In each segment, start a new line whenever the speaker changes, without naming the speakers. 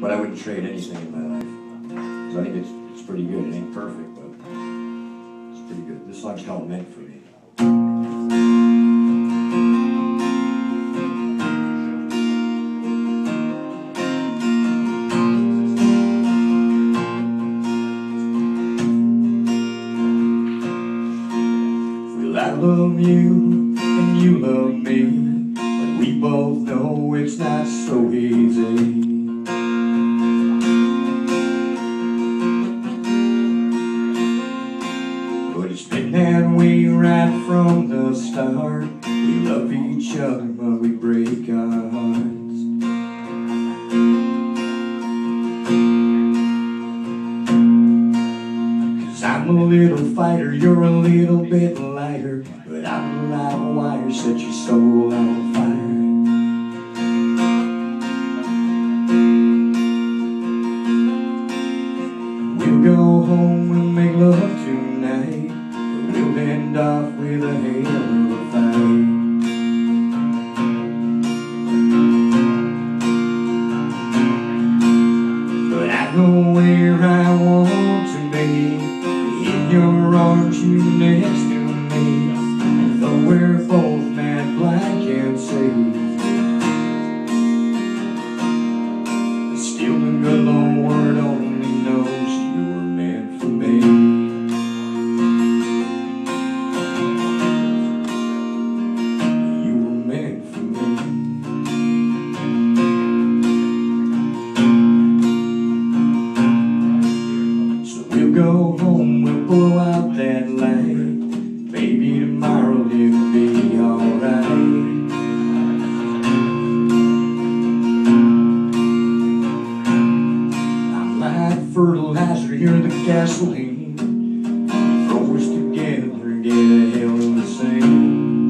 But I wouldn't trade anything in my life. So I think it's, it's pretty good. It ain't perfect, but it's pretty good. This song's called Meant for Me. I love you and you love me, but we both know it's not so easy. I'm a little fighter, you're a little bit lighter. But I'm a live wire, set your soul on fire. We'll go home, we'll make love tonight. We'll end off with a hell Your arms, you next to me. Though we're both mad, black, and safe. Still the good Lord only knows you were meant for me. You were meant for me. So we'll go home, fertilizer, you're the gasoline. Throw us together, get a hell of a scene.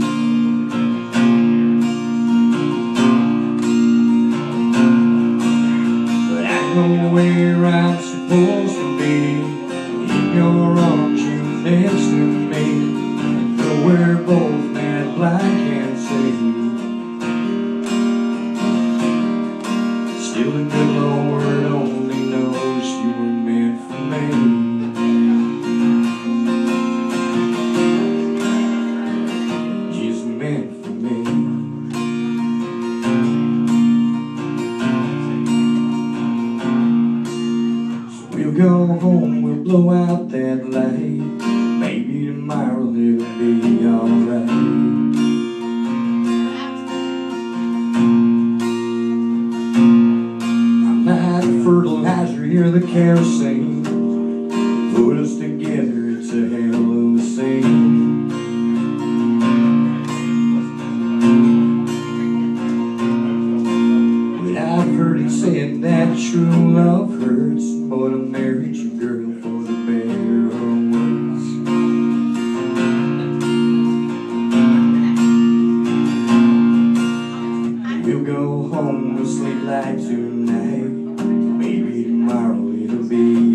But I know where I'm supposed to be. In your arms, you next to me. Though we're both mad, black, and safe. Still the go home, we'll blow out that light. Maybe tomorrow it'll be alright. I'm not fertilizer, you're the kerosene. We'll go home and sleep like tonight. Maybe tomorrow it'll be.